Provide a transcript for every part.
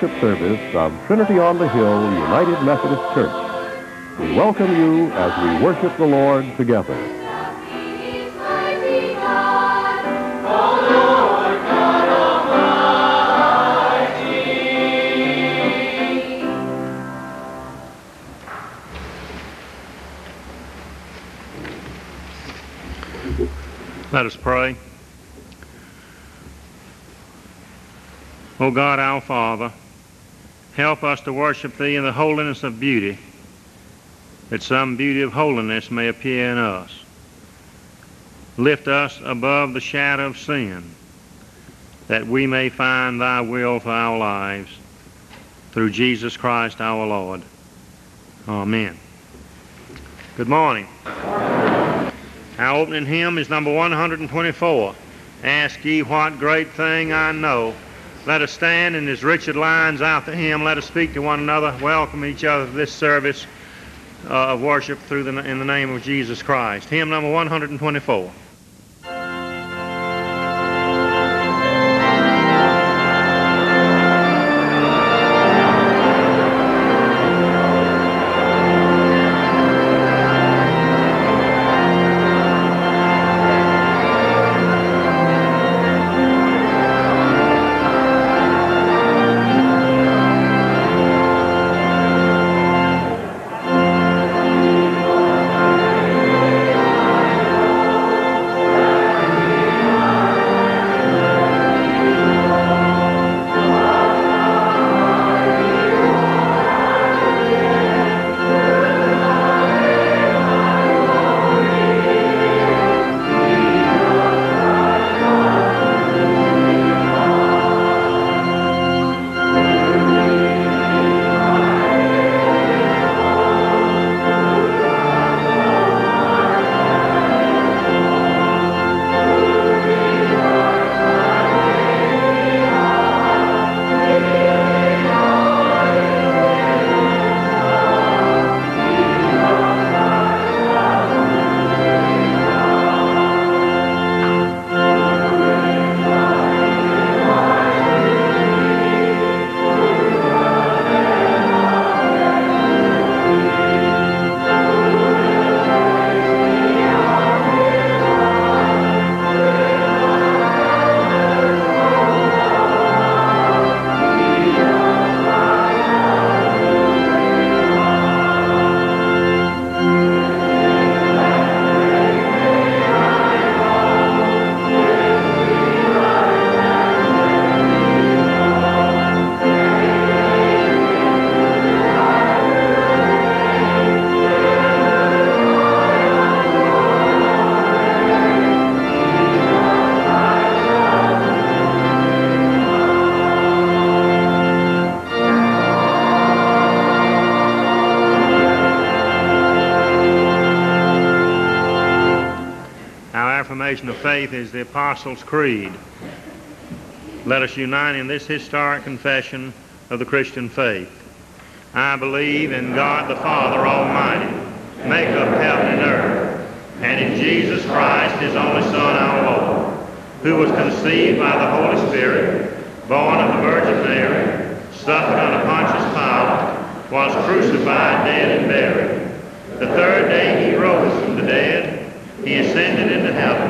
worship service of Trinity on the Hill United Methodist Church. We welcome you as we worship the Lord together. Let us pray. O God, our Father, help us to worship Thee in the holiness of beauty, that some beauty of holiness may appear in us. Lift us above the shadow of sin, that we may find Thy will for our lives, through Jesus Christ our Lord. Amen. Good morning. Our opening hymn is number 124. Ask ye what great thing I know. Let us stand and as Richard lines out the hymn, let us speak to one another, welcome each other to this service uh, of worship through the, in the name of Jesus Christ. Hymn number 124. Is the Apostles' Creed. Let us unite in this historic confession of the Christian faith. I believe in God the Father Almighty, maker of heaven and earth, and in Jesus Christ, his only Son, our Lord, who was conceived by the Holy Spirit, born of the Virgin Mary, suffered under Pontius Pilate, was crucified, dead, and buried. The third day he rose from the dead. He ascended into heaven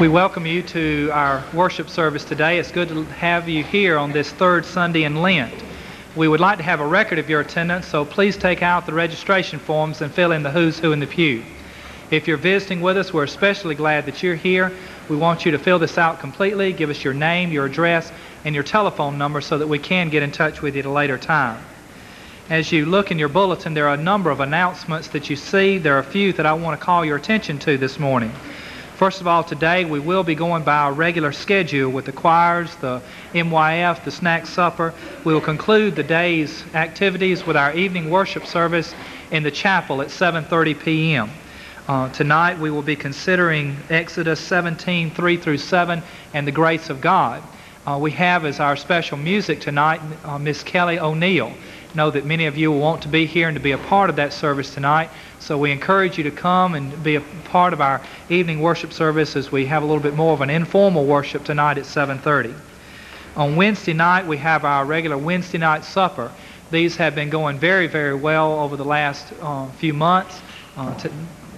We welcome you to our worship service today. It's good to have you here on this third Sunday in Lent. We would like to have a record of your attendance, so please take out the registration forms and fill in the who's who in the pew. If you're visiting with us, we're especially glad that you're here. We want you to fill this out completely, give us your name, your address, and your telephone number so that we can get in touch with you at a later time. As you look in your bulletin, there are a number of announcements that you see. There are a few that I want to call your attention to this morning. First of all, today we will be going by our regular schedule with the choirs, the MYF, the snack supper. We will conclude the day's activities with our evening worship service in the chapel at 7.30 p.m. Uh, tonight we will be considering Exodus 17, 3 through 7, and the grace of God. Uh, we have as our special music tonight uh, Miss Kelly O'Neill. Know that many of you will want to be here and to be a part of that service tonight. So we encourage you to come and be a part of our evening worship service as we have a little bit more of an informal worship tonight at 7:30. On Wednesday night we have our regular Wednesday night supper. These have been going very, very well over the last uh, few months. Uh,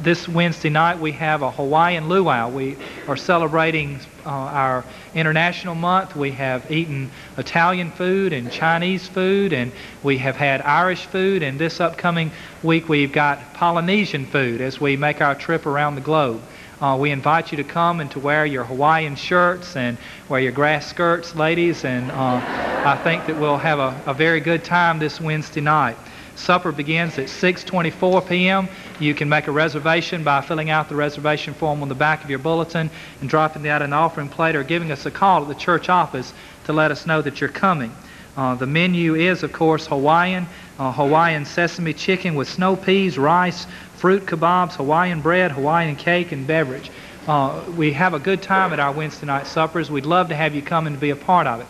this Wednesday night we have a Hawaiian luau. We are celebrating uh, our international month. We have eaten Italian food and Chinese food, and we have had Irish food. And this upcoming week we've got Polynesian food as we make our trip around the globe. Uh, we invite you to come and to wear your Hawaiian shirts and wear your grass skirts, ladies. And uh, I think that we'll have a, a very good time this Wednesday night. Supper begins at 6:24 p.m. You can make a reservation by filling out the reservation form on the back of your bulletin and dropping that in the offering plate or giving us a call at the church office to let us know that you're coming. Uh, the menu is, of course, Hawaiian, uh, Hawaiian sesame chicken with snow peas, rice, fruit kebabs, Hawaiian bread, Hawaiian cake, and beverage. Uh, we have a good time at our Wednesday night suppers. We'd love to have you come and be a part of it.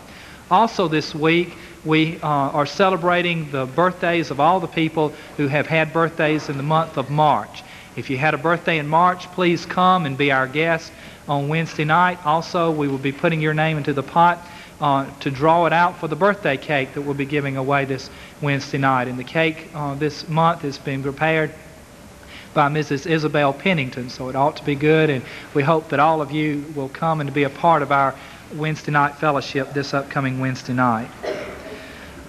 Also this week, we uh, are celebrating the birthdays of all the people who have had birthdays in the month of March. If you had a birthday in March, please come and be our guest on Wednesday night. Also, we will be putting your name into the pot uh, to draw it out for the birthday cake that we'll be giving away this Wednesday night. And the cake uh, this month has been prepared by Mrs. Isabel Pennington, so it ought to be good. And we hope that all of you will come and be a part of our Wednesday night fellowship this upcoming Wednesday night.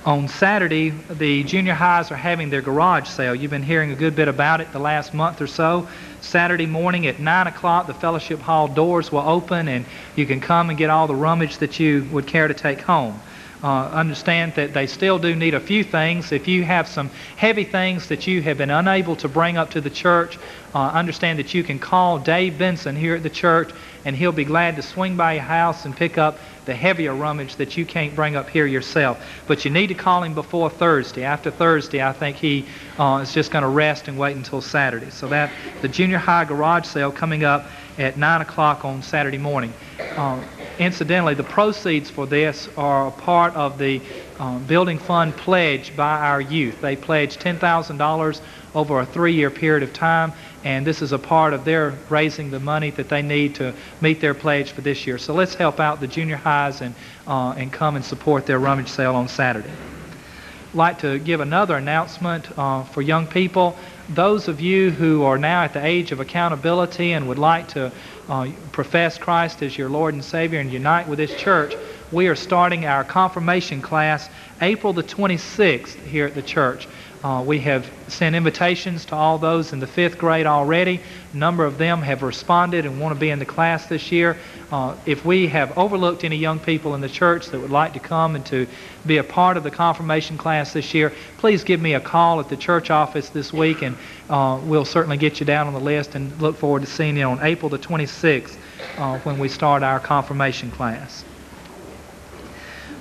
On Saturday, the junior highs are having their garage sale. You've been hearing a good bit about it the last month or so. Saturday morning at 9 o'clock, the fellowship hall doors will open and you can come and get all the rummage that you would care to take home. Uh, understand that they still do need a few things. If you have some heavy things that you have been unable to bring up to the church, uh, understand that you can call Dave Benson here at the church and he'll be glad to swing by your house and pick up the heavier rummage that you can't bring up here yourself. But you need to call him before Thursday. After Thursday, I think he uh, is just going to rest and wait until Saturday. So that the junior high garage sale coming up at 9 o'clock on Saturday morning. Uh, incidentally, the proceeds for this are a part of the uh, building fund pledge by our youth. They pledged $10,000 over a three-year period of time and this is a part of their raising the money that they need to meet their pledge for this year. So let's help out the junior highs and, uh, and come and support their rummage sale on Saturday. I'd like to give another announcement uh, for young people. Those of you who are now at the age of accountability and would like to uh, profess Christ as your Lord and Savior and unite with this church, we are starting our confirmation class April the 26th here at the church. Uh, we have sent invitations to all those in the fifth grade already. A number of them have responded and want to be in the class this year. Uh, if we have overlooked any young people in the church that would like to come and to be a part of the confirmation class this year, please give me a call at the church office this week and uh, we'll certainly get you down on the list and look forward to seeing you on April the 26th uh, when we start our confirmation class.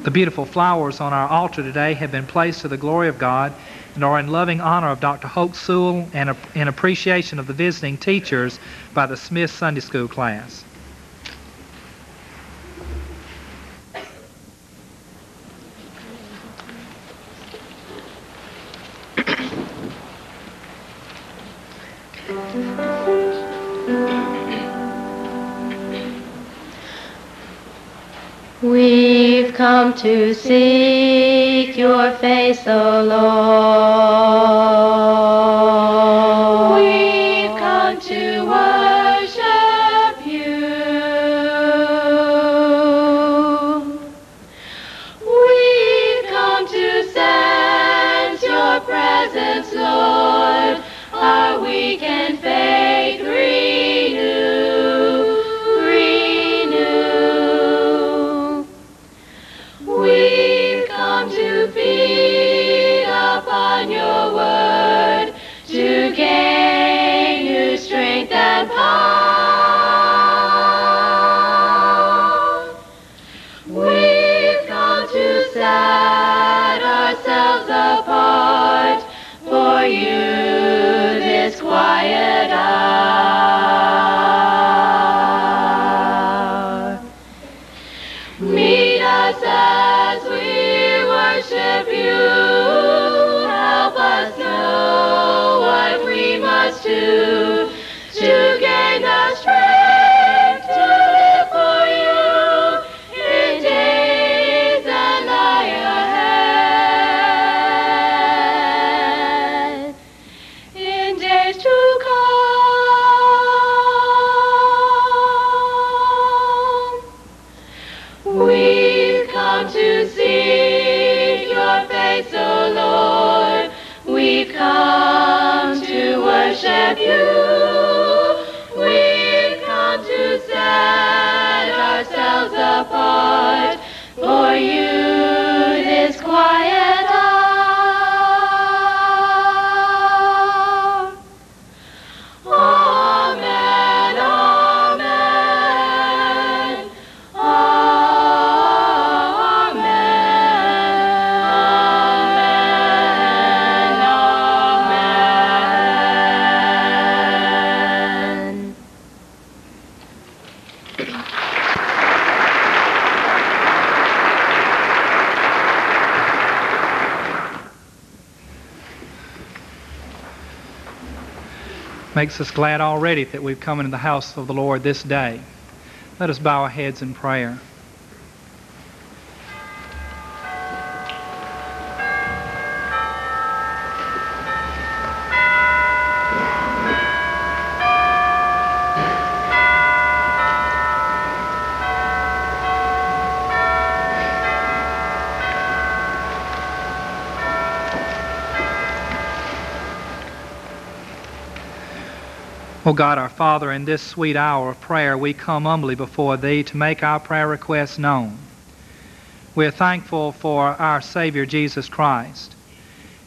The beautiful flowers on our altar today have been placed to the glory of God are in loving honor of Dr. Hoke Sewell and in appreciation of the visiting teachers by the Smith Sunday School class. We've come to seek your face, O Lord. Makes us glad already that we've come into the house of the Lord this day. Let us bow our heads in prayer. O God, our Father, in this sweet hour of prayer, we come humbly before Thee to make our prayer requests known. We are thankful for our Savior Jesus Christ.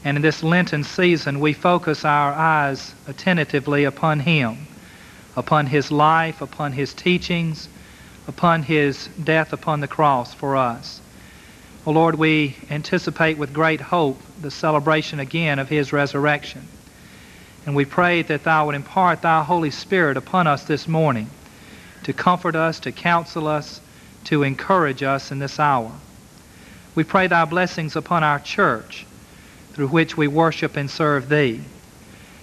And in this Lenten season, we focus our eyes attentively upon Him, upon His life, upon His teachings, upon His death upon the cross for us. O Lord, we anticipate with great hope the celebration again of His resurrection. And we pray that Thou would impart Thy Holy Spirit upon us this morning to comfort us, to counsel us, to encourage us in this hour. We pray Thy blessings upon our church through which we worship and serve Thee.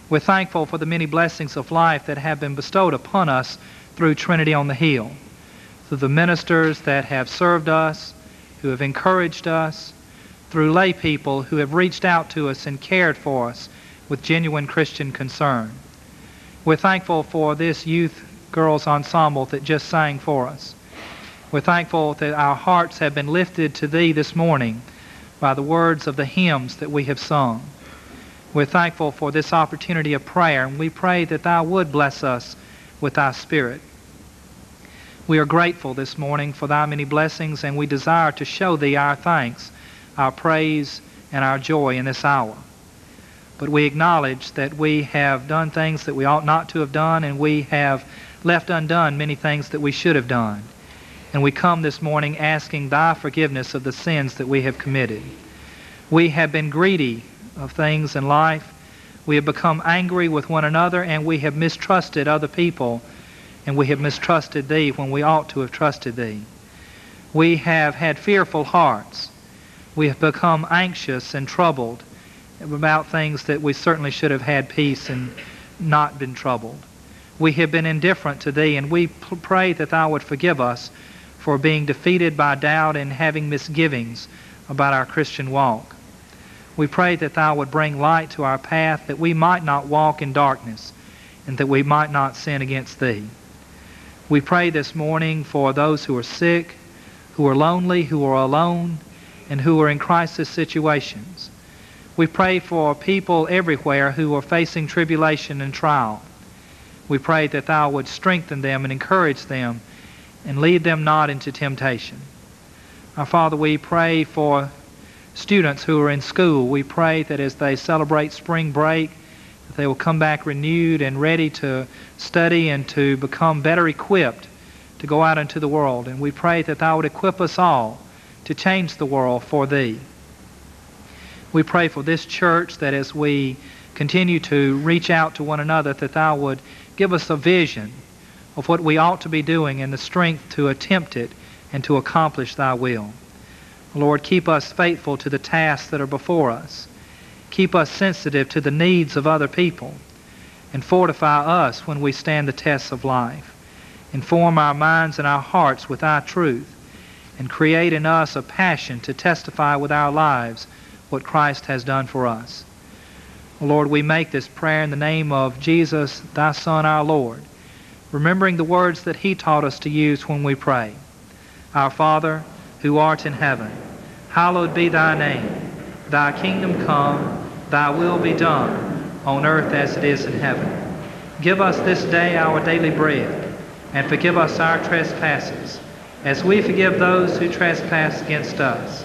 We're thankful for the many blessings of life that have been bestowed upon us through Trinity on the Hill, through the ministers that have served us, who have encouraged us, through lay people who have reached out to us and cared for us with genuine Christian concern. We're thankful for this youth girls ensemble that just sang for us. We're thankful that our hearts have been lifted to Thee this morning by the words of the hymns that we have sung. We're thankful for this opportunity of prayer, and we pray that Thou would bless us with Thy Spirit. We are grateful this morning for Thy many blessings, and we desire to show Thee our thanks, our praise, and our joy in this hour. But we acknowledge that we have done things that we ought not to have done, and we have left undone many things that we should have done. And we come this morning asking Thy forgiveness of the sins that we have committed. We have been greedy of things in life. We have become angry with one another, and we have mistrusted other people, and we have mistrusted Thee when we ought to have trusted Thee. We have had fearful hearts. We have become anxious and troubled about things that we certainly should have had peace and not been troubled. We have been indifferent to Thee, and we pray that Thou would forgive us for being defeated by doubt and having misgivings about our Christian walk. We pray that Thou would bring light to our path that we might not walk in darkness and that we might not sin against Thee. We pray this morning for those who are sick, who are lonely, who are alone, and who are in crisis situations. We pray for people everywhere who are facing tribulation and trial. We pray that Thou would strengthen them and encourage them and lead them not into temptation. Our Father, we pray for students who are in school. We pray that as they celebrate spring break, that they will come back renewed and ready to study and to become better equipped to go out into the world. And we pray that Thou would equip us all to change the world for Thee. We pray for this church that as we continue to reach out to one another, that Thou would give us a vision of what we ought to be doing and the strength to attempt it and to accomplish Thy will. Lord, keep us faithful to the tasks that are before us. Keep us sensitive to the needs of other people. And fortify us when we stand the tests of life. Inform our minds and our hearts with Thy truth. And create in us a passion to testify with our lives what Christ has done for us. Lord, we make this prayer in the name of Jesus, Thy Son, our Lord, remembering the words that He taught us to use when we pray. Our Father, who art in heaven, hallowed be thy name. Thy kingdom come, thy will be done, on earth as it is in heaven. Give us this day our daily bread, and forgive us our trespasses, as we forgive those who trespass against us.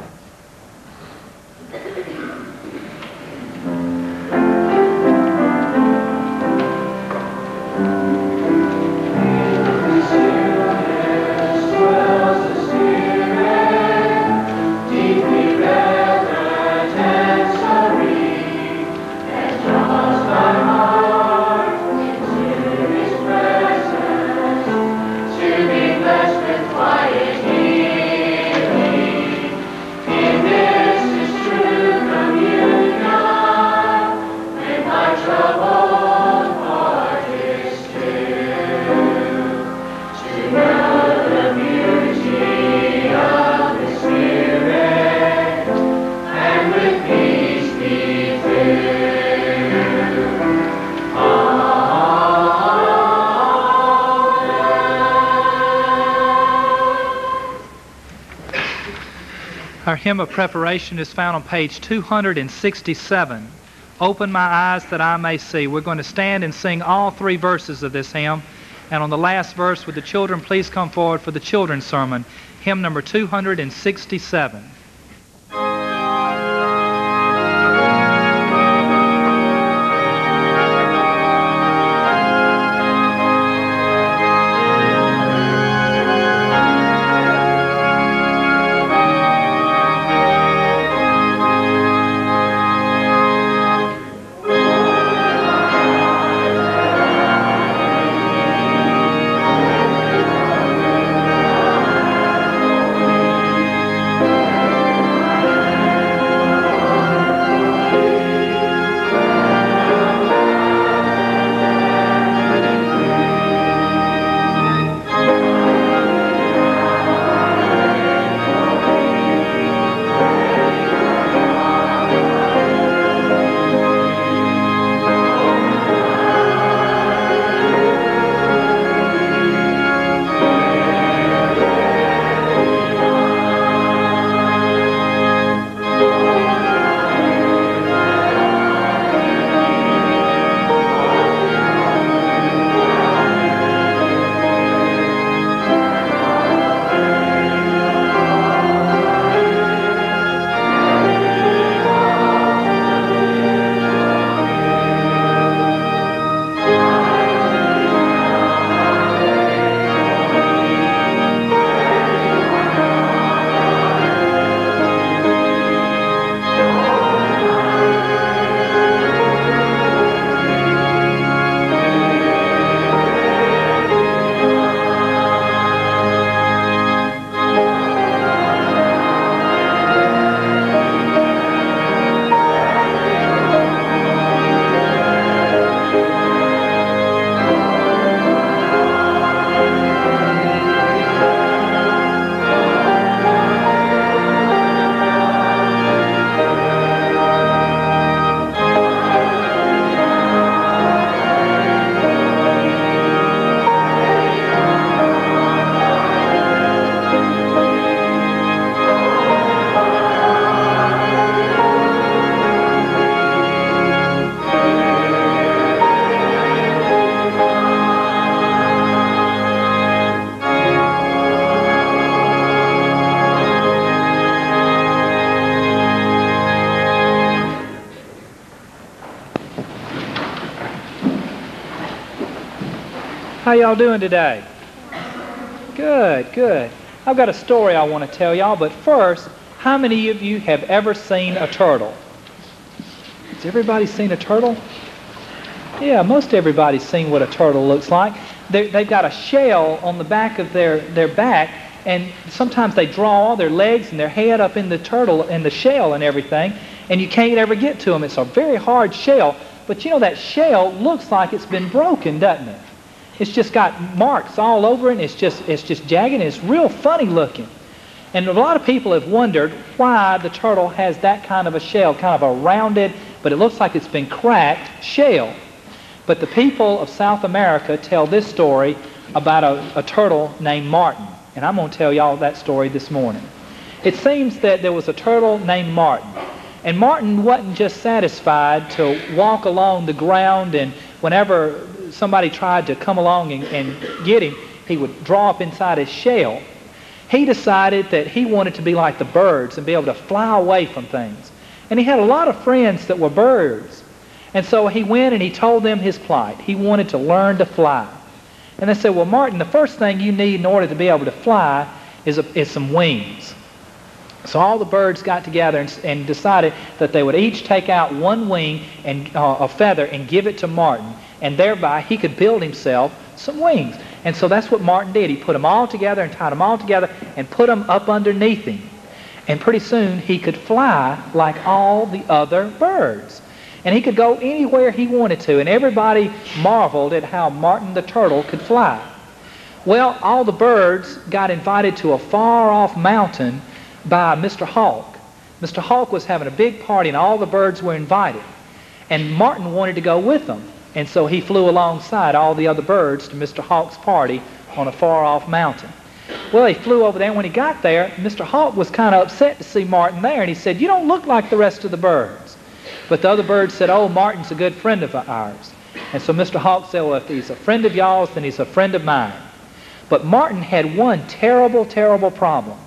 Hymn of preparation is found on page 267. Open my eyes that I may see. We're going to stand and sing all three verses of this hymn. And on the last verse, would the children please come forward for the children's sermon? Hymn number 267. How y'all doing today? Good, good. I've got a story I want to tell y'all, but first, how many of you have ever seen a turtle? Has everybody seen a turtle? Yeah, most everybody's seen what a turtle looks like. they they've got a shell on the back of their, their back, and sometimes they draw all their legs and their head up in the turtle and the shell and everything, and you can't ever get to them. It's a very hard shell, but you know that shell looks like it's been broken, doesn't it? It's just got marks all over it, and it's just, it's just jagged, and it's real funny looking. And a lot of people have wondered why the turtle has that kind of a shell, kind of a rounded, but it looks like it's been cracked shell. But the people of South America tell this story about a, a turtle named Martin. And I'm going to tell y'all that story this morning. It seems that there was a turtle named Martin. And Martin wasn't just satisfied to walk along the ground and whenever somebody tried to come along and, and get him, he would draw up inside his shell. He decided that he wanted to be like the birds and be able to fly away from things. And he had a lot of friends that were birds. And so he went and he told them his plight. He wanted to learn to fly. And they said, well, Martin, the first thing you need in order to be able to fly is, a, is some wings. So all the birds got together and, and decided that they would each take out one wing and uh, a feather and give it to Martin and thereby he could build himself some wings. And so that's what Martin did. He put them all together and tied them all together and put them up underneath him. And pretty soon he could fly like all the other birds. And he could go anywhere he wanted to. And everybody marveled at how Martin the turtle could fly. Well, all the birds got invited to a far-off mountain by Mr. Hawk. Mr. Hawk was having a big party and all the birds were invited. And Martin wanted to go with them. And so he flew alongside all the other birds to Mr. Hawk's party on a far-off mountain. Well, he flew over there, and when he got there, Mr. Hawk was kind of upset to see Martin there, and he said, you don't look like the rest of the birds. But the other birds said, oh, Martin's a good friend of ours. And so Mr. Hawk said, well, if he's a friend of y'all's, then he's a friend of mine. But Martin had one terrible, terrible problem,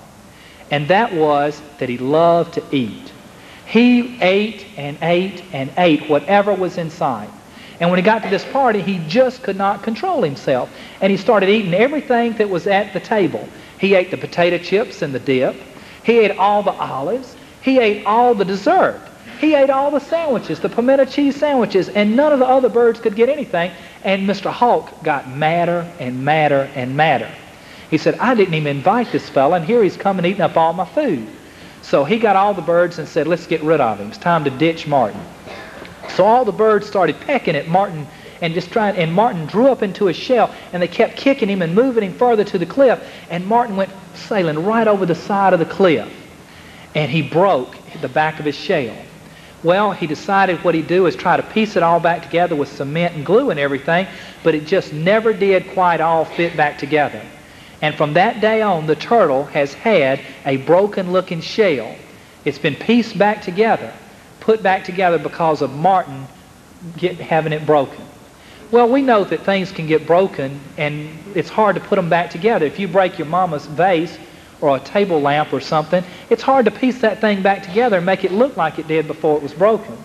and that was that he loved to eat. He ate and ate and ate whatever was in sight. And when he got to this party, he just could not control himself. And he started eating everything that was at the table. He ate the potato chips and the dip. He ate all the olives. He ate all the dessert. He ate all the sandwiches, the pimento cheese sandwiches, and none of the other birds could get anything. And Mr. Hawk got madder and madder and madder. He said, I didn't even invite this fella, and here he's coming eating up all my food. So he got all the birds and said, let's get rid of him. It's time to ditch Martin. So all the birds started pecking at Martin and just trying, and Martin drew up into his shell, and they kept kicking him and moving him further to the cliff, and Martin went sailing right over the side of the cliff, and he broke the back of his shell. Well, he decided what he'd do is try to piece it all back together with cement and glue and everything, but it just never did quite all fit back together. And from that day on, the turtle has had a broken-looking shell. It's been pieced back together put back together because of Martin get, having it broken. Well, we know that things can get broken and it's hard to put them back together. If you break your mama's vase or a table lamp or something, it's hard to piece that thing back together and make it look like it did before it was broken.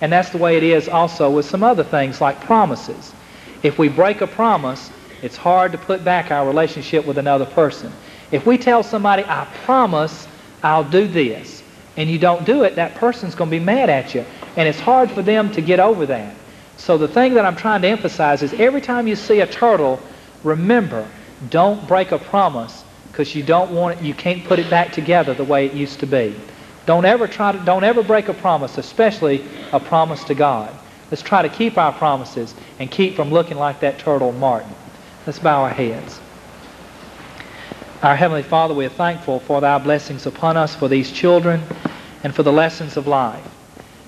And that's the way it is also with some other things like promises. If we break a promise, it's hard to put back our relationship with another person. If we tell somebody, I promise I'll do this, and you don't do it, that person's going to be mad at you. And it's hard for them to get over that. So the thing that I'm trying to emphasize is every time you see a turtle, remember, don't break a promise because you don't want it, you can't put it back together the way it used to be. Don't ever try to, don't ever break a promise, especially a promise to God. Let's try to keep our promises and keep from looking like that turtle Martin. Let's bow our heads. Our Heavenly Father, we are thankful for thy blessings upon us, for these children, and for the lessons of life.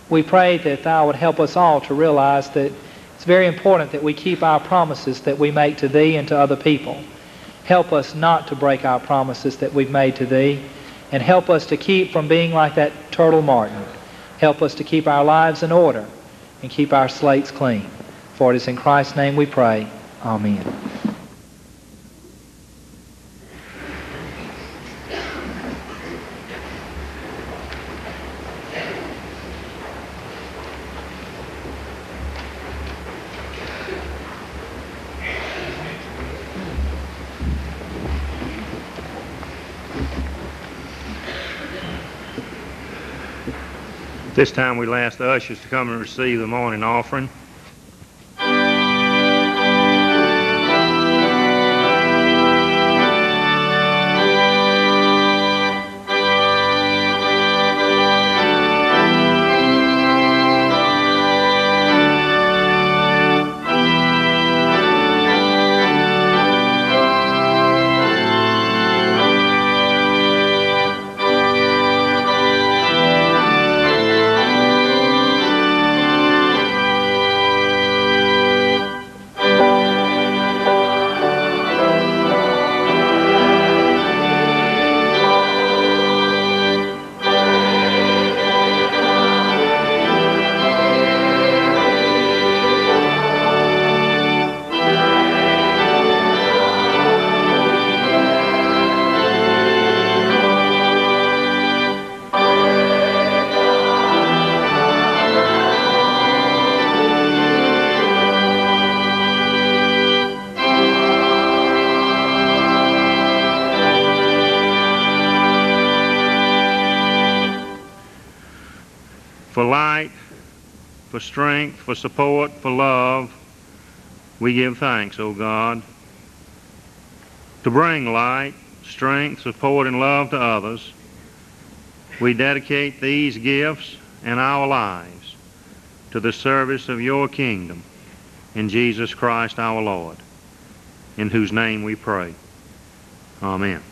We pray that thou would help us all to realize that it's very important that we keep our promises that we make to thee and to other people. Help us not to break our promises that we've made to thee, and help us to keep from being like that turtle Martin. Help us to keep our lives in order and keep our slates clean. For it is in Christ's name we pray. Amen. This time we'll ask the ushers to come and receive the morning offering. Strength, for support, for love, we give thanks, O God. To bring light, strength, support, and love to others, we dedicate these gifts and our lives to the service of your kingdom in Jesus Christ our Lord, in whose name we pray. Amen.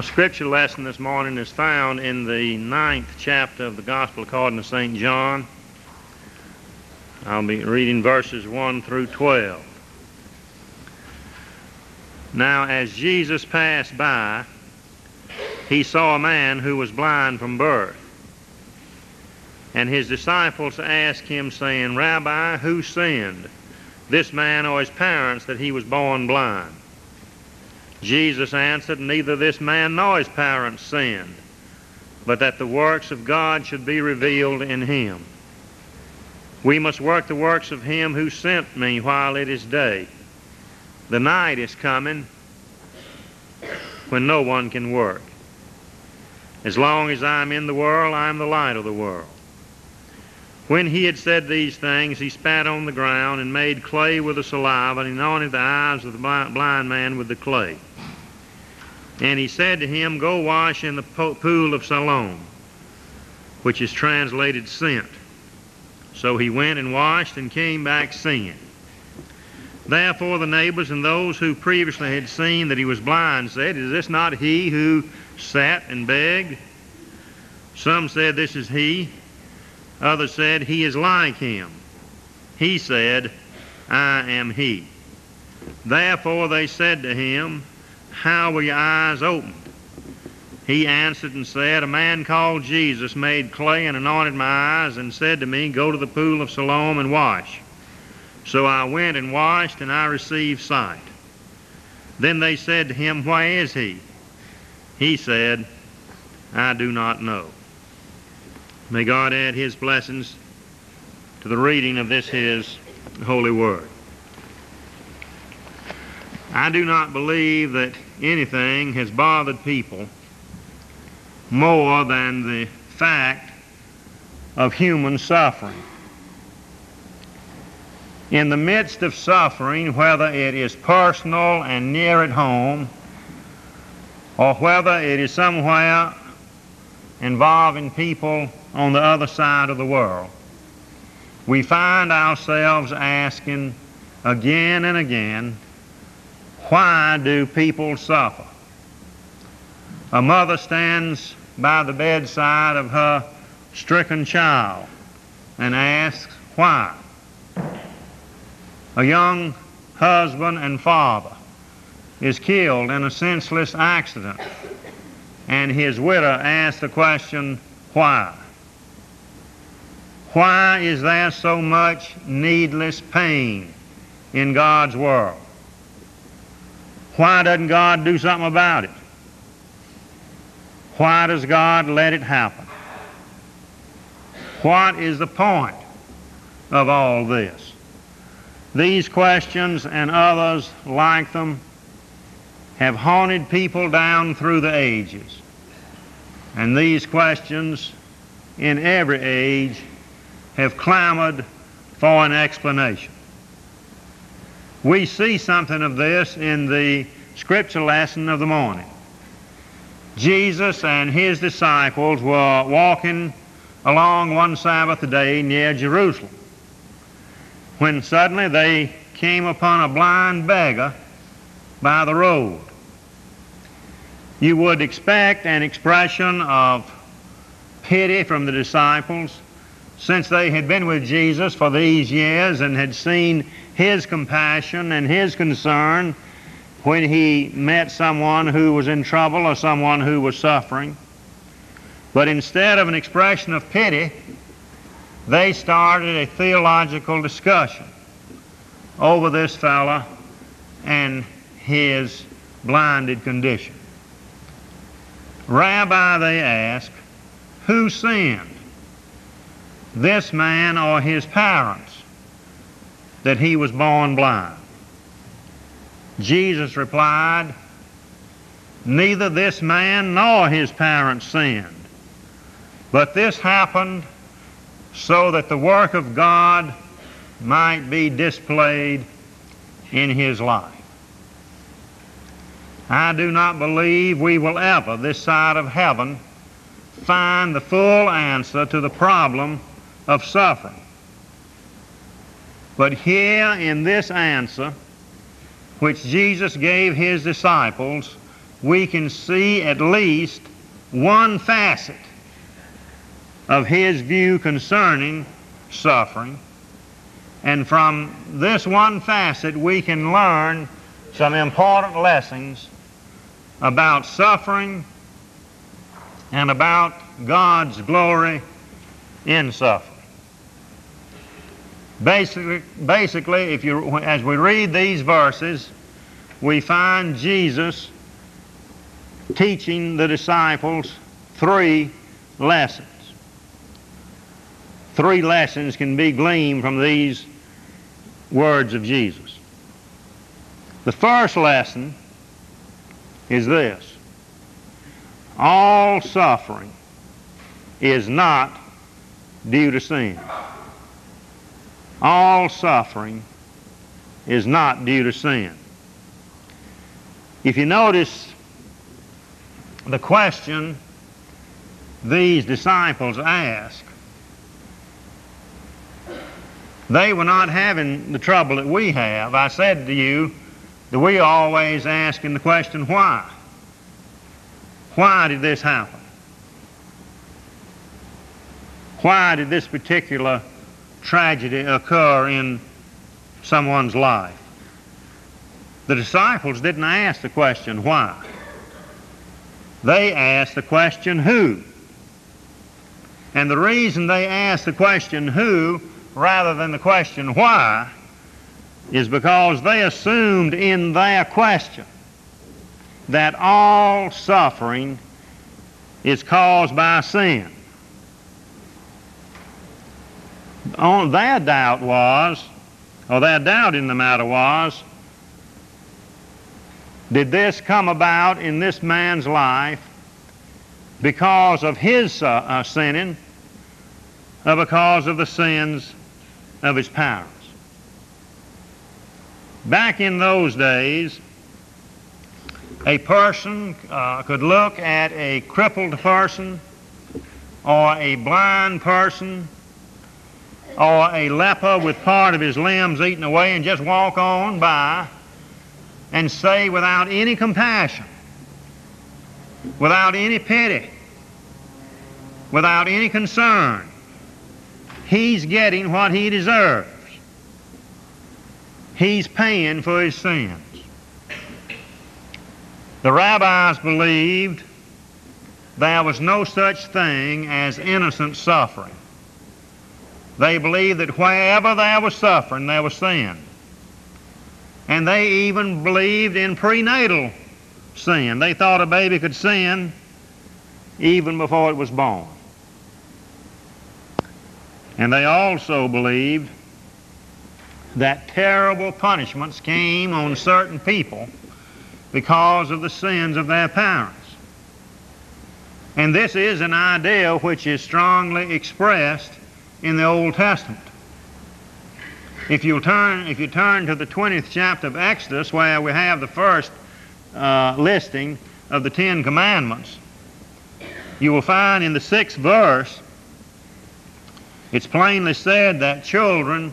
Our scripture lesson this morning is found in the ninth chapter of the Gospel according to St. John. I'll be reading verses 1 through 12. Now, as Jesus passed by, he saw a man who was blind from birth. And his disciples asked him, saying, Rabbi, who sinned, this man or his parents, that he was born blind? Jesus answered, Neither this man nor his parents sinned, but that the works of God should be revealed in him. We must work the works of him who sent me while it is day. The night is coming when no one can work. As long as I am in the world, I am the light of the world. When he had said these things, he spat on the ground and made clay with the saliva and anointed the eyes of the blind man with the clay. And he said to him, Go wash in the pool of Siloam, which is translated sent. So he went and washed and came back seeing. Therefore the neighbors and those who previously had seen that he was blind said, Is this not he who sat and begged? Some said, This is he. Others said, He is like him. He said, I am he. Therefore they said to him, how were your eyes opened? He answered and said, A man called Jesus made clay and anointed my eyes and said to me, Go to the pool of Siloam and wash. So I went and washed, and I received sight. Then they said to him, Why is he? He said, I do not know. May God add his blessings to the reading of this his holy word. I do not believe that anything has bothered people more than the fact of human suffering. In the midst of suffering, whether it is personal and near at home, or whether it is somewhere involving people on the other side of the world, we find ourselves asking again and again, why do people suffer? A mother stands by the bedside of her stricken child and asks, Why? A young husband and father is killed in a senseless accident, and his widow asks the question, Why? Why is there so much needless pain in God's world? Why doesn't God do something about it? Why does God let it happen? What is the point of all this? These questions and others like them have haunted people down through the ages. And these questions in every age have clamored for an explanation. We see something of this in the scripture lesson of the morning. Jesus and his disciples were walking along one Sabbath day near Jerusalem when suddenly they came upon a blind beggar by the road. You would expect an expression of pity from the disciples since they had been with Jesus for these years and had seen his compassion and his concern when he met someone who was in trouble or someone who was suffering. But instead of an expression of pity, they started a theological discussion over this fellow and his blinded condition. Rabbi, they asked, who sinned, this man or his parents? that he was born blind? Jesus replied, Neither this man nor his parents sinned, but this happened so that the work of God might be displayed in his life. I do not believe we will ever, this side of heaven, find the full answer to the problem of suffering. But here in this answer, which Jesus gave his disciples, we can see at least one facet of his view concerning suffering. And from this one facet, we can learn some important lessons about suffering and about God's glory in suffering. Basically, basically if you, as we read these verses, we find Jesus teaching the disciples three lessons. Three lessons can be gleaned from these words of Jesus. The first lesson is this all suffering is not due to sin. All suffering is not due to sin. If you notice the question these disciples asked, they were not having the trouble that we have. I said to you that we are always asking the question, why? Why did this happen? Why did this particular tragedy occur in someone's life? The disciples didn't ask the question, why? They asked the question, who? And the reason they asked the question, who, rather than the question, why, is because they assumed in their question that all suffering is caused by sin. Their doubt was, or their doubt in the matter was, did this come about in this man's life because of his uh, uh, sinning or because of the sins of his parents? Back in those days, a person uh, could look at a crippled person or a blind person or a leper with part of his limbs eaten away and just walk on by and say without any compassion, without any pity, without any concern, he's getting what he deserves. He's paying for his sins. The rabbis believed there was no such thing as innocent suffering. They believed that wherever there was suffering, there was sin. And they even believed in prenatal sin. They thought a baby could sin even before it was born. And they also believed that terrible punishments came on certain people because of the sins of their parents. And this is an idea which is strongly expressed in the Old Testament. If you turn, if you turn to the 20th chapter of Exodus, where we have the first uh, listing of the Ten Commandments, you will find in the sixth verse, it's plainly said that children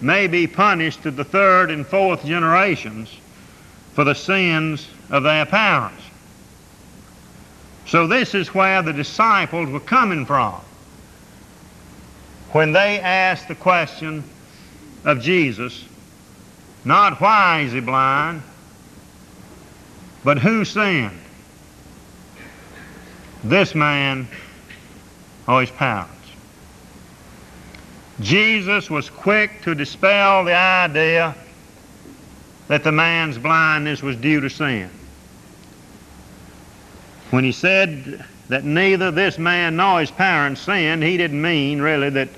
may be punished to the third and fourth generations for the sins of their parents. So this is where the disciples were coming from when they asked the question of Jesus, not why is he blind, but who sinned? This man or his parents. Jesus was quick to dispel the idea that the man's blindness was due to sin. When he said that neither this man nor his parents sinned, he didn't mean really that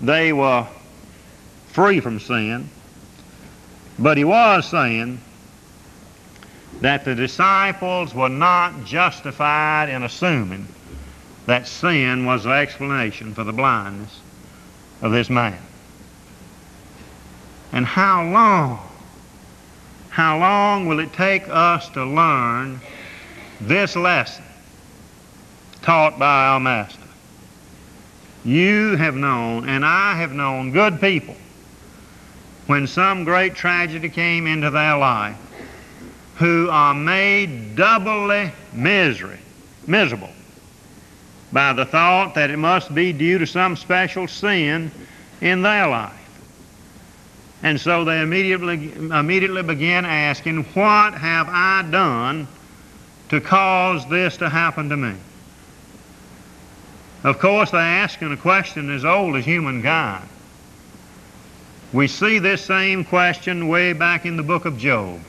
they were free from sin. But he was saying that the disciples were not justified in assuming that sin was the explanation for the blindness of this man. And how long, how long will it take us to learn this lesson taught by our Master? You have known, and I have known, good people when some great tragedy came into their life who are made doubly misery, miserable by the thought that it must be due to some special sin in their life. And so they immediately, immediately begin asking, What have I done to cause this to happen to me? Of course, they're asking a question as old as humankind. We see this same question way back in the book of Job.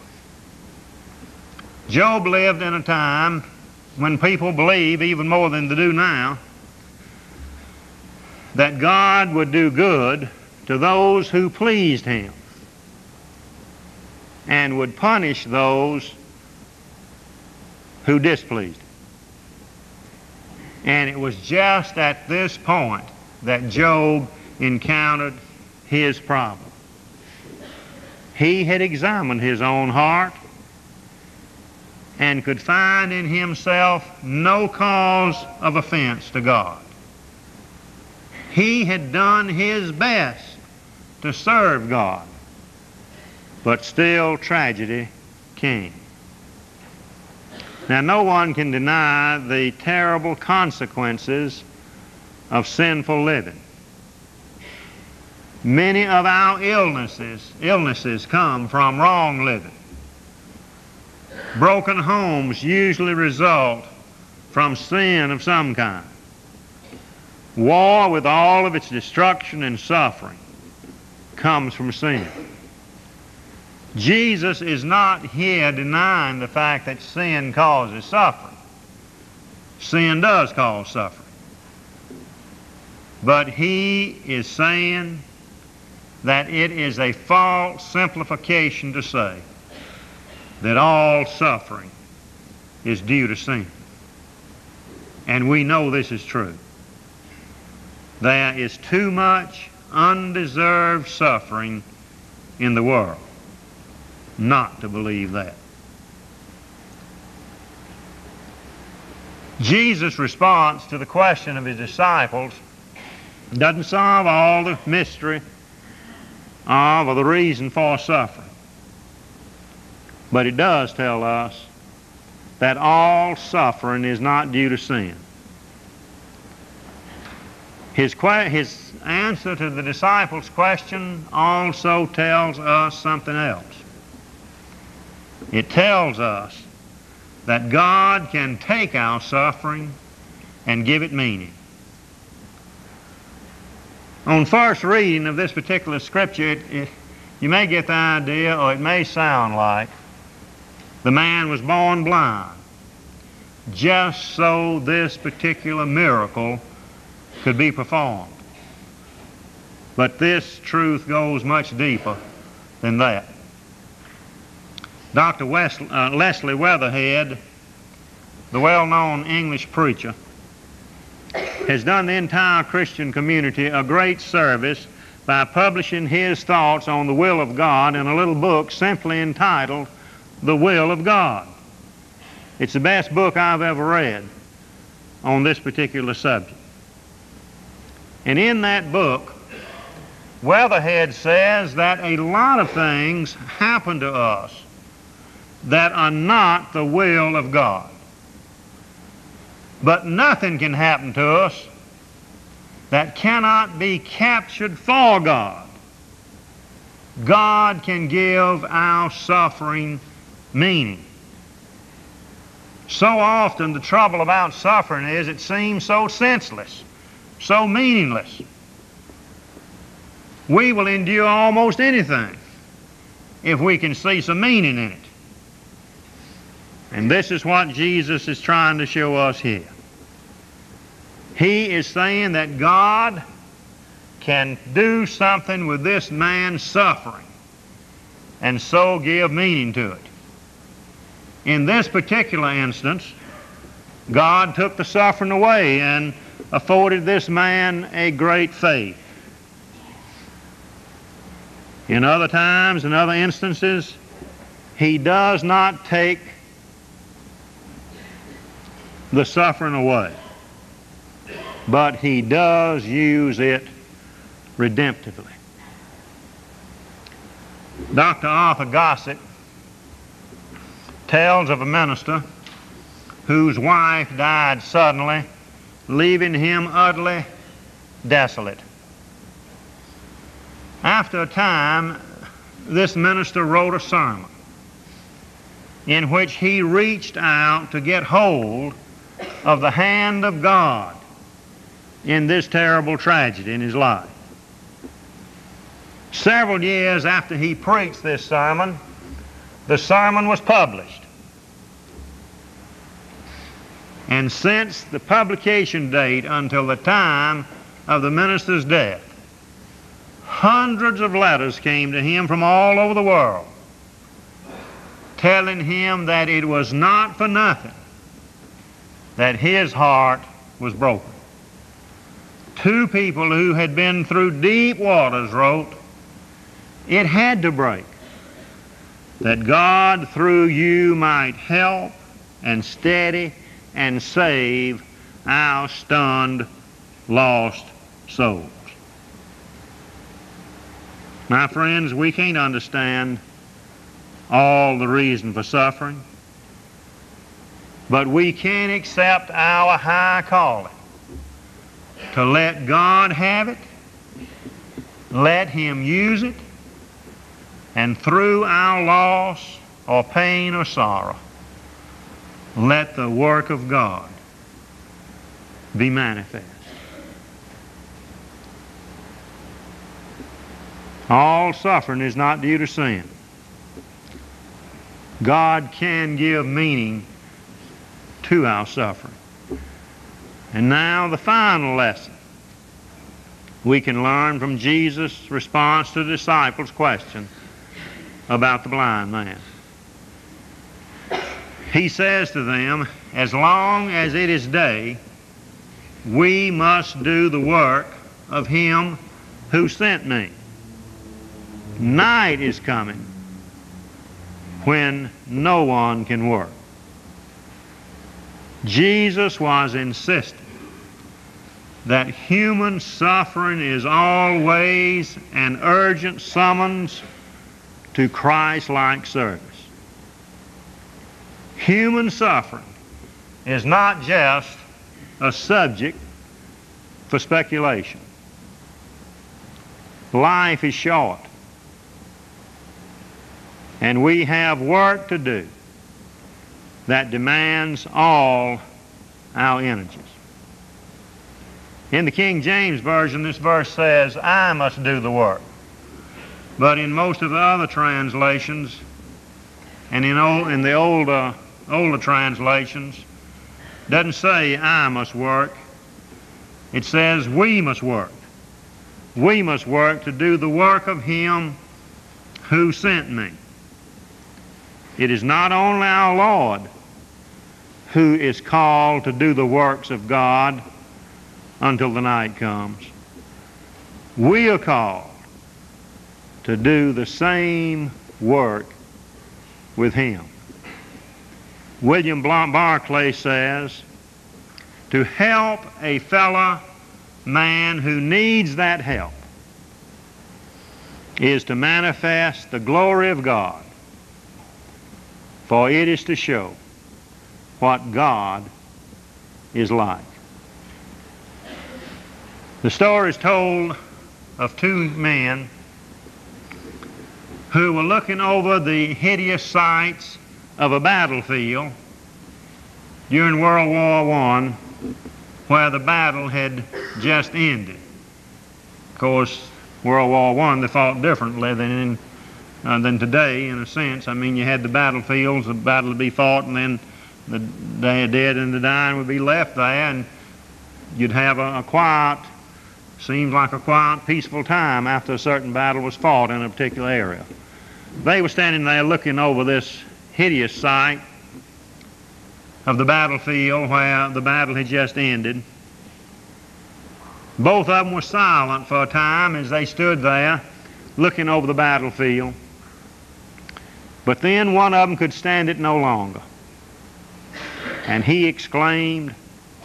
Job lived in a time when people believe, even more than they do now, that God would do good to those who pleased him and would punish those who displeased him. And it was just at this point that Job encountered his problem. He had examined his own heart and could find in himself no cause of offense to God. He had done his best to serve God, but still tragedy came. Now, no one can deny the terrible consequences of sinful living. Many of our illnesses, illnesses come from wrong living. Broken homes usually result from sin of some kind. War, with all of its destruction and suffering, comes from sin. Jesus is not here denying the fact that sin causes suffering. Sin does cause suffering. But he is saying that it is a false simplification to say that all suffering is due to sin. And we know this is true. There is too much undeserved suffering in the world not to believe that. Jesus' response to the question of his disciples doesn't solve all the mystery of or the reason for suffering. But it does tell us that all suffering is not due to sin. His, his answer to the disciples' question also tells us something else. It tells us that God can take our suffering and give it meaning. On first reading of this particular scripture, it, it, you may get the idea, or it may sound like, the man was born blind, just so this particular miracle could be performed. But this truth goes much deeper than that. Dr. West, uh, Leslie Weatherhead, the well known English preacher, has done the entire Christian community a great service by publishing his thoughts on the will of God in a little book simply entitled The Will of God. It's the best book I've ever read on this particular subject. And in that book, Weatherhead says that a lot of things happen to us that are not the will of God. But nothing can happen to us that cannot be captured for God. God can give our suffering meaning. So often the trouble about suffering is it seems so senseless, so meaningless. We will endure almost anything if we can see some meaning in it. And this is what Jesus is trying to show us here. He is saying that God can do something with this man's suffering and so give meaning to it. In this particular instance, God took the suffering away and afforded this man a great faith. In other times, in other instances, he does not take the suffering away. But he does use it redemptively. Dr. Arthur Gossip tells of a minister whose wife died suddenly, leaving him utterly desolate. After a time, this minister wrote a sermon in which he reached out to get hold of the hand of God in this terrible tragedy in his life. Several years after he preached this sermon, the sermon was published. And since the publication date until the time of the minister's death, hundreds of letters came to him from all over the world telling him that it was not for nothing that his heart was broken. Two people who had been through deep waters wrote, It had to break, that God through you might help and steady and save our stunned, lost souls. My friends, we can't understand all the reason for suffering. But we can accept our high calling to let God have it, let Him use it, and through our loss or pain or sorrow, let the work of God be manifest. All suffering is not due to sin. God can give meaning to our suffering. And now the final lesson we can learn from Jesus' response to the disciples' question about the blind man. He says to them, As long as it is day, we must do the work of him who sent me. Night is coming when no one can work. Jesus was insisting that human suffering is always an urgent summons to Christ-like service. Human suffering is not just a subject for speculation. Life is short and we have work to do that demands all our energies. In the King James Version, this verse says, I must do the work. But in most of the other translations, and in, old, in the older, older translations, doesn't say I must work. It says we must work. We must work to do the work of him who sent me. It is not only our Lord who is called to do the works of God until the night comes. We are called to do the same work with Him. William Barclay says, to help a fellow man who needs that help is to manifest the glory of God for it is to show what God is like. The story is told of two men who were looking over the hideous sights of a battlefield during World War I where the battle had just ended. Of course, World War I, they fought differently than in uh, than today, in a sense. I mean, you had the battlefields, the battle to be fought, and then the dead and the dying would be left there, and you'd have a, a quiet, seems like a quiet, peaceful time after a certain battle was fought in a particular area. They were standing there looking over this hideous sight of the battlefield where the battle had just ended. Both of them were silent for a time as they stood there looking over the battlefield. But then one of them could stand it no longer. And he exclaimed,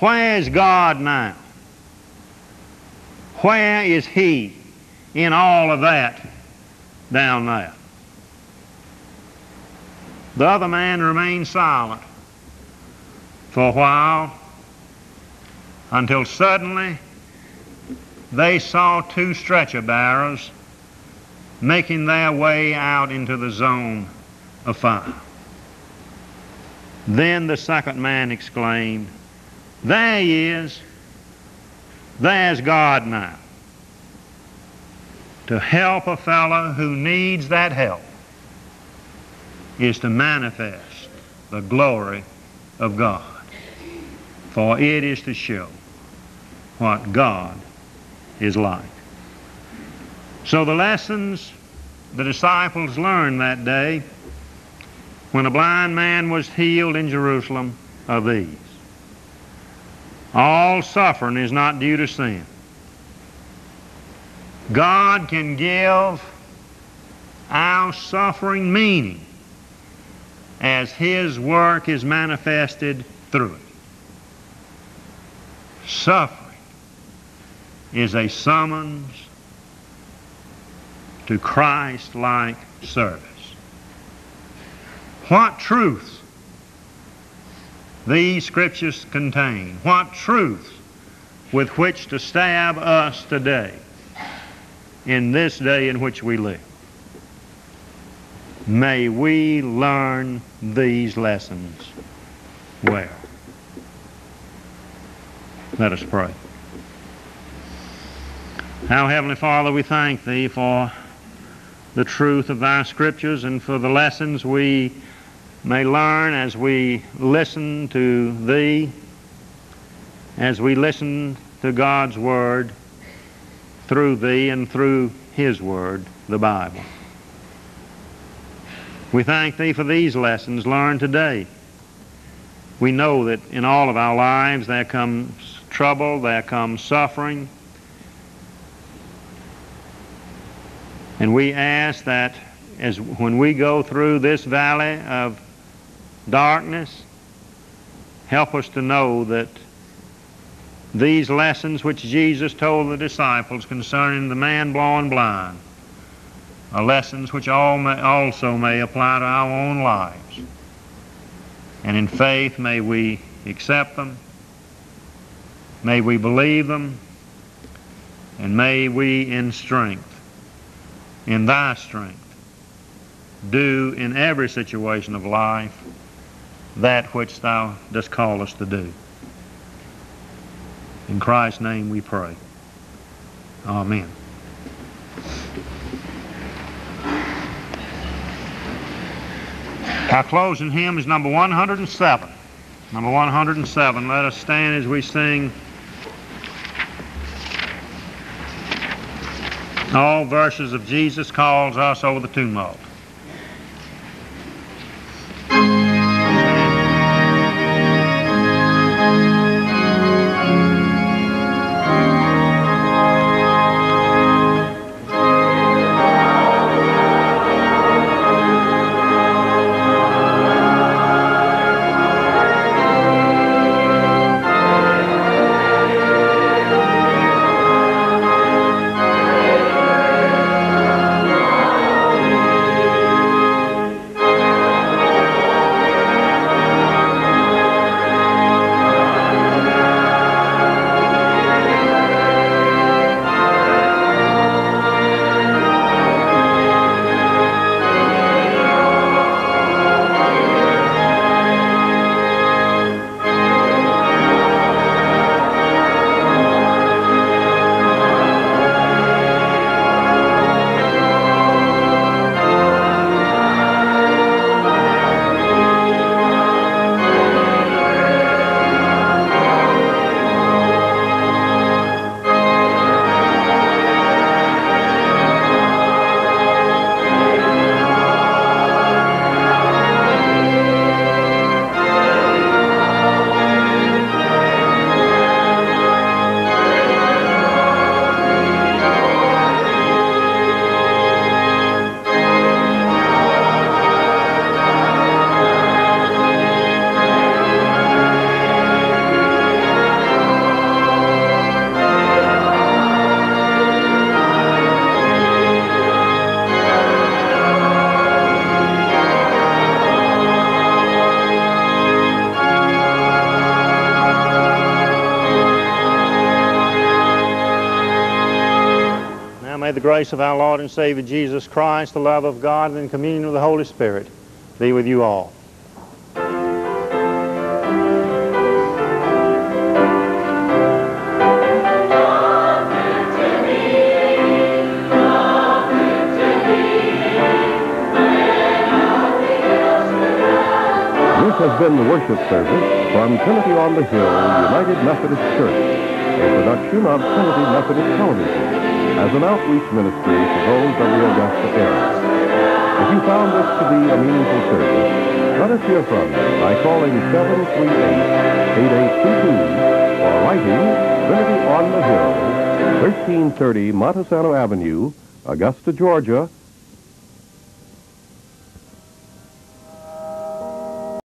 Where is God now? Where is He in all of that down there? The other man remained silent for a while until suddenly they saw two stretcher bearers making their way out into the zone of fire. Then the second man exclaimed, There he is. There's God now. To help a fellow who needs that help is to manifest the glory of God. For it is to show what God is like. So the lessons the disciples learned that day when a blind man was healed in Jerusalem are these. All suffering is not due to sin. God can give our suffering meaning as His work is manifested through it. Suffering is a summons to Christ like service. What truths these scriptures contain, what truths with which to stab us today in this day in which we live. May we learn these lessons well. Let us pray. Our Heavenly Father, we thank Thee for the truth of Thy Scriptures and for the lessons we may learn as we listen to Thee, as we listen to God's Word through Thee and through His Word, the Bible. We thank Thee for these lessons learned today. We know that in all of our lives there comes trouble, there comes suffering. And we ask that as when we go through this valley of darkness, help us to know that these lessons which Jesus told the disciples concerning the man born blind are lessons which all may, also may apply to our own lives. And in faith, may we accept them, may we believe them, and may we in strength, in thy strength, do in every situation of life that which thou dost call us to do. In Christ's name we pray. Amen. Our closing hymn is number 107. Number 107. Let us stand as we sing all verses of Jesus calls us over the tumult. Grace of our Lord and Savior Jesus Christ, the love of God, and communion of the Holy Spirit be with you all. This has been the worship service from Trinity on the Hill United Methodist Church, a production of Trinity Methodist Television as an outreach ministry to those of the Augusta area. If you found this to be a meaningful service, let us hear from you by calling 738-8822 or writing Trinity on the Hill, 1330 Monte Sano Avenue, Augusta, Georgia,